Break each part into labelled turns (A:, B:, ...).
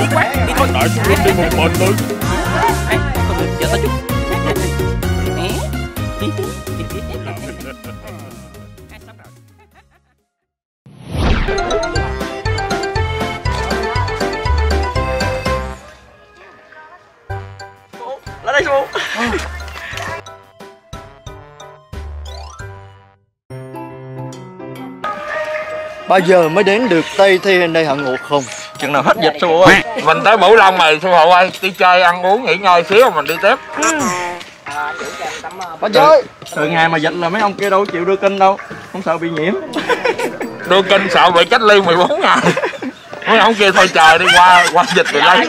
A: đi quá đi thôi.
B: Tại sao đi một mình thôi
A: không được chờ tao chút.
C: Lên đây xuống
D: Bao giờ mới đến được Tây Thiên đây hả ngộ không?
C: Chừng nào hết dịch sư phụ ơi
B: mình tới Bửu Long rồi sư phụ ơi đi chơi ăn uống nghỉ ngơi xíu rồi mình đi tiếp.
D: Ba chơi!
C: Từ ngày mà dịch là mấy ông kia đâu chịu đưa kinh đâu. Không sợ bị nhiễm.
B: Đưa kinh sợ bị cách ly 14 ngày. Mấy ông kia thôi trời đi qua qua dịch rồi lấy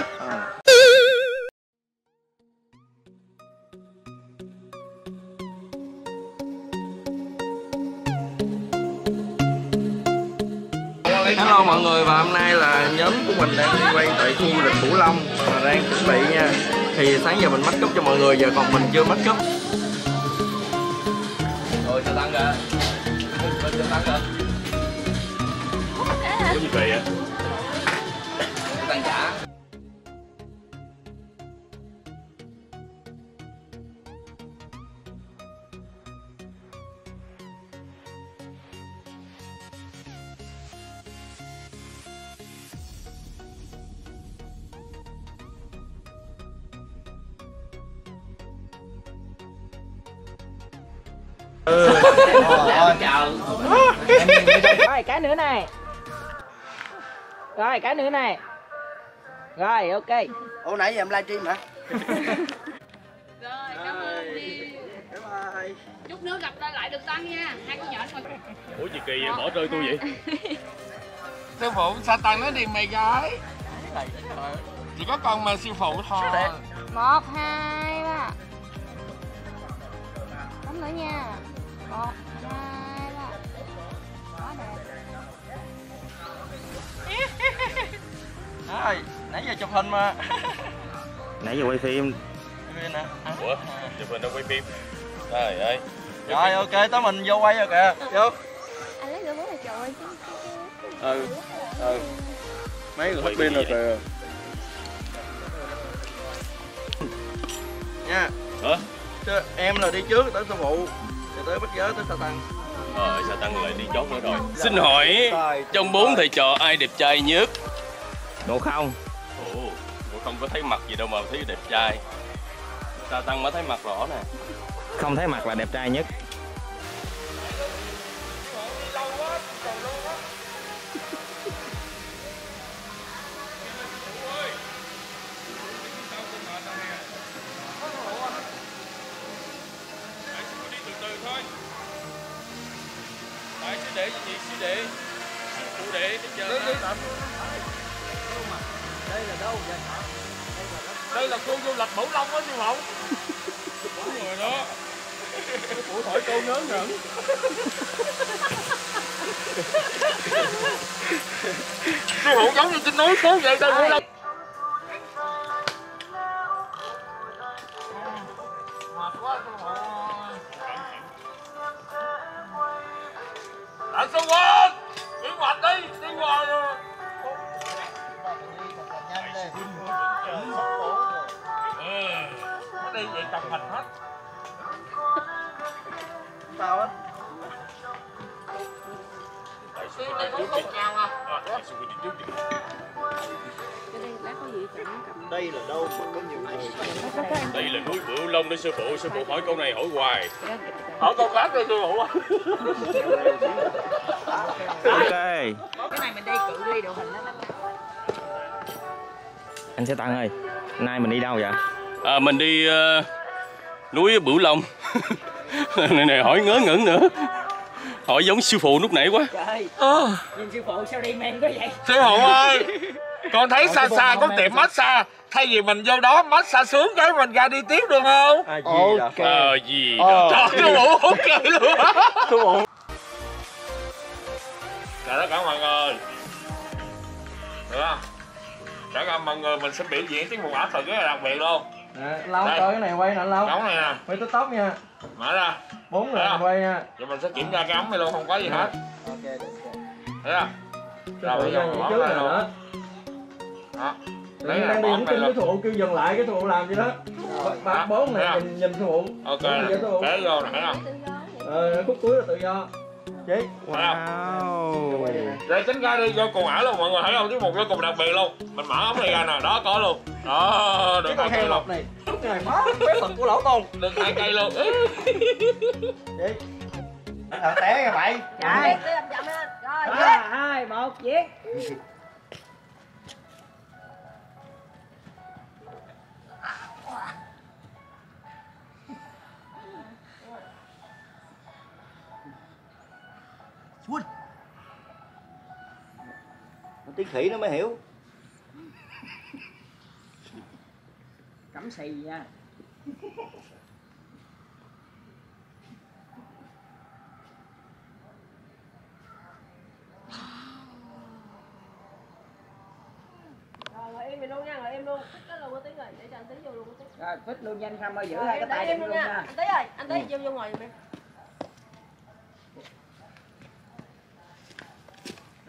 C: Hello mọi người và hôm nay là nhóm của mình đang đi quay tại khu du lịch Cửu Long và đang chuẩn bị nha. Thì sáng giờ mình make up cho mọi người giờ còn mình chưa make up rồi sao tăng kìa bên sao tăng kìa
B: có gì kỳ á.
C: Tăng trả
E: Rồi cái nữa này Rồi cái nữa này Rồi ok
D: Ủa nãy giờ em livestream hả?
F: Rồi, cảm ơn đi. Chút nữa gặp lại được tăng nha. Hai con nhỏ ngoài.
B: ủa gì kỳ vậy bỏ rơi tôi vậy sư phụ sao tăng nó đi mày gái chỉ có con mà sư phụ thôi
F: Một, hai. Bấm nữa nha. Một, hai, ba. Quá đẹp.
C: Rồi, nãy giờ chụp hình mà.
A: Nãy giờ quay phim.
C: Nè
B: ủa chụp hình đâu quay phim? Trời ơi.
C: Rồi ok, tới mình vô quay rồi kìa. Vô.
F: Anh lấy bố là trời.
C: Ừ, ừ. Mấy người hết pin rồi kìa. Nha.
B: Hả
C: Chứ em là đi trước tới sư phụ. Rồi tới bất giới tới sa tăng.
G: Ờ, sao tăng lại đi chốt nữa rồi. Xin hỏi Trong bốn thầy trò ai đẹp trai nhất?
A: Ngộ không
G: Ồ, tôi không có thấy mặt gì đâu mà thấy đẹp trai. Sao tăng mới thấy mặt rõ nè.
A: Không thấy mặt là đẹp trai nhất
G: Tại sư đệ gì sư đệ Sư phụ đệ bây giờ
B: đây là khu du lịch Bửu Long đó sư phụ
G: Đúng rồi đó
B: phụ thổi cô ngớ ngẩn sư phụ giống như trên núi phố vậy đây Bửu Long Đại sư huynh đi ngoặt đi đi ngoài rồi. Đi vậy chồng hành hết
D: Đây là đâu mà có nhiều người?
G: Đây là núi Bửu Long đó sư phụ. Sư phụ hỏi câu này hỏi hoài.
B: Hỏi con khác đi sư phụ.
A: Ok.
E: Cái này mình đi cự ly đồ hình đó
A: anh sẽ tăng ơi nay mình đi đâu vậy?
G: À, Mình đi ờ, núi Bửu Long. Này, này hỏi ngớ ngẩn nữa Hỏi giống sư phụ lúc nãy quá.
E: Trời Nhìn sư phụ sao đi men quá vậy?
B: Sư phụ ơi. Con thấy xa xa có tiệm massage. Thay vì mình vô đó massage sướng cái mình ra đi tiếp được không?
C: À gì
D: Ok.
G: Ờ gì đó
B: Trời sư phụ ok luôn Sư phụ. Chào tất cả mọi người. Được không? Tất cả mọi người mình sẽ biểu diễn tiết mục ảo thuật rất là đặc biệt luôn
C: Nè,
B: Đây.
C: coi cái này quay nè Long
B: Ống này nè.
C: Quay tiktok nha.
B: Mở ra.
C: Bốn người quay nha.
B: Rồi mình sẽ kiểm tra cái ống này luôn không có gì hết.
D: Ok được
B: Thấy không? Rồi bây giờ mở ra luôn.
C: đó.
B: Lấy
C: Đang đi
B: này
C: tin cái thụ kêu dừng lại cái thụ làm gì đó. Ba bốn này nhìn nhìn thụ.
B: Ok để vô nè, thấy không?
C: Ờ khúc cuối là tự do Chị
A: Wow.
B: Để tính ra đi vô cùng ảo luôn mọi người thấy không? Tiết mục vô cùng đặc biệt luôn. Mình mở ống này ra nè, đó có luôn. Đó, được
C: Cái
B: hai cây
C: heo
B: luôn.
C: này Lúc này má phép thuật của lão tôn.
B: Được hai cây luôn.
C: Chị Thằng té kìa mày.
E: Chạy.
F: Rồi,
E: ba hai một giết
D: tiếng khỉ nó mới hiểu
E: cắm xì nha
F: Rồi, mình luôn nha, ngồi im luôn. Thích cái luôn, tí rồi, để cho anh tí vô luôn. Tí.
E: rồi phích luôn nhanh khăm ơi giữ
F: Rồi,
E: hai cái
F: em
E: tay em
F: luôn
E: luôn
F: nha.
E: nha
F: Anh tí ơi, anh tí vô vô ngồi giùm em.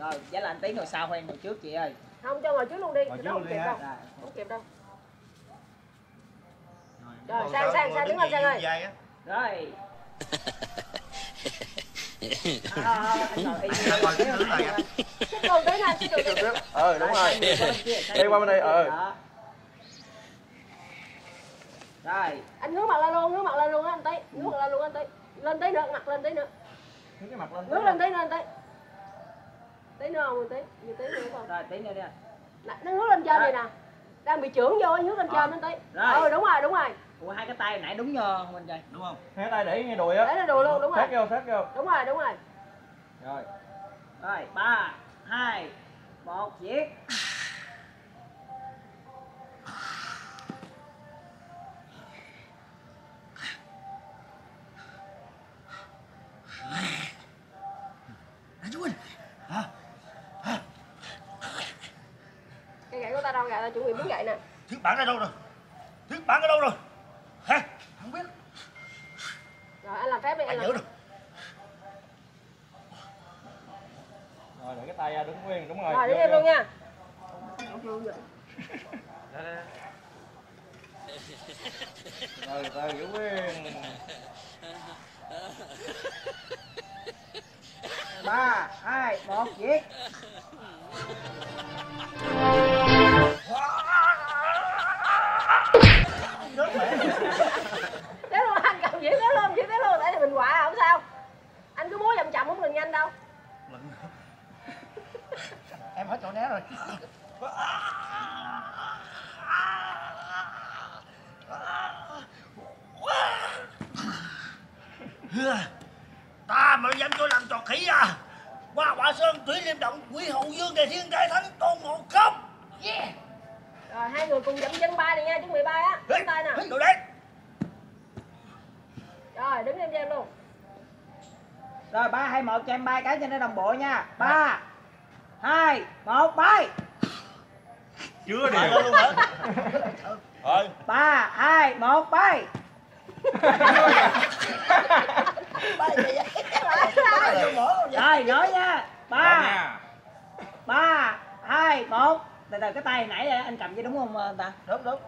E: Rồi giá là anh tí ngồi sau hay ngồi trước chị ơi
F: Không, cho ngồi trước luôn đi,
C: Ngồi trước
F: không
C: luôn
F: kịp
C: đi
F: đâu. Không kịp đâu. Rồi, sang, sang, sang, đứng lên sang ơi.
E: rồi à,
D: cái thứ này
F: tí nha, xích luôn tí.
C: Ờ đúng rồi Đi qua bên đây, ờ.
E: Rồi
F: Anh hướng mặt lên luôn, hướng mặt lên luôn á anh tí. Hướng mặt lên luôn anh tí. Lên tí nữa, mặt lên tí nữa.
C: Hướng cái mặt lên
F: Hướng lên tí nữa anh tí. Tí nữa không, tí. Nhiều tí nữa không?
E: rồi tí nữa đi
F: Nè, nó hướng lên trên này nè. Đang bị trưởng vô, hướng lên trên anh tí.
E: Rồi.
F: Ừ, đúng rồi, đúng rồi.
E: Ủa hai cái tay nãy đúng nhờ anh trai
D: đúng không
C: Hai tay để ngay đùi á
F: Để đùi luôn, đúng rồi.
C: Sát vô, sát vô
F: Đúng rồi, đúng rồi.
C: Rồi
E: rồi ba hai một giết
F: chuẩn bị muốn gậy nè.
D: thuyết bản ở đâu rồi? Thuyết bản ở đâu rồi? Hả? Không biết.
F: Rồi anh làm phép đi, anh
D: anh
F: làm phép.
D: được.
C: Rồi để cái tay ra đứng nguyên, đúng rồi.
F: Rồi,
C: vô,
F: em luôn nha.
C: Rồi từ giữ nguyên.
E: Ba hai một giết
F: Thế luôn anh cầm diễn thế luôn, diễn thế luôn, tại vì mình quả không sao. Anh cứ múa chậm chậm không cần nhanh đâu.
D: em hết chỗ né rồi ta mà dám cho làm trò khỉ à qua quả sơn thủy liêm động quỷ hậu dương đề thiên đại thánh tôn ngộ không yeah
F: Rồi hai người cùng dậm chân ba này nha, chuẩn bị ba á. Đứng tay nè.
D: đồ đấy?
F: Rồi, đứng im cho em luôn.
E: rồi ba hai một cho em bay cái cho nó đồng bộ nha. Ba hai một bay.
D: Chưa đều luôn hả? Rồi
E: ba hai một bay. Rồi nói nha. Ba. Ba hai một từ từ cái tay nãy anh cầm chứ đúng không anh ta?
D: Đúng đúng.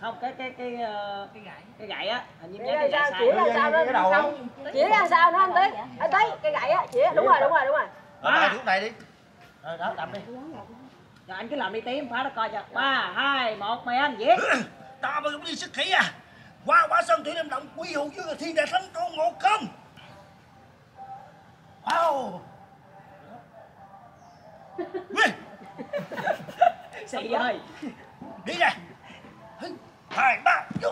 E: Không cái cái cái ờ, cái gậy. cái gậy á hình như
F: Chỉ
E: cái
F: sao,
E: gậy
F: chỉ
E: sai
F: ra sao đó.
C: cái đầu
F: sao? Chỉ ra sao nữa anh tí. Anh tí, cái gậy á, chỉ. Đúng rồi, đúng rồi, đúng rồi.
D: rồi ba thuốc này đi. Rồi đó đập đi.
E: Rồi anh cứ làm đi tím phá nó coi cho. Ba hai một mày anh giết
D: ta mà cũng đi sức khỉ à. Qua quả sơn thủy liêm động quỷ hậu dương thiên đại thánh tôn ngộ không? Wow
E: xì ơi.
D: Đi nè. Hai ba. Vô.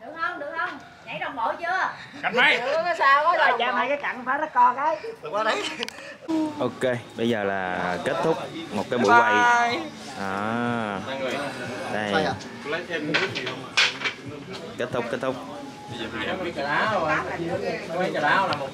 F: Được không, được không? Nhảy đồng bộ chưa?
B: Cạnh
F: Được có sao, có
E: rồi
F: bộ.
E: hai cái cặn phá nó co cái
D: qua đấy.
A: Ok, bây giờ là kết thúc một cái buổi quay. À, Đây.
D: À?
A: Kết thúc, kết thúc.
C: Cái đá rồi. Đá là một